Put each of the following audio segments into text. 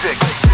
Basics.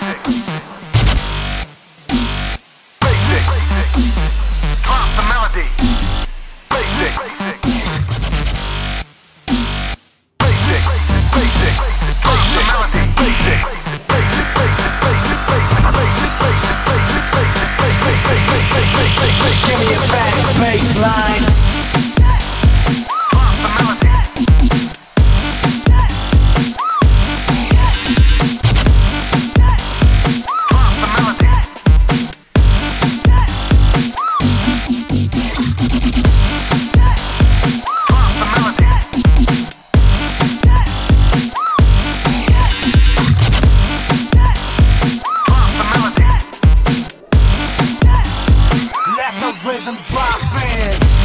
Basics. dropping.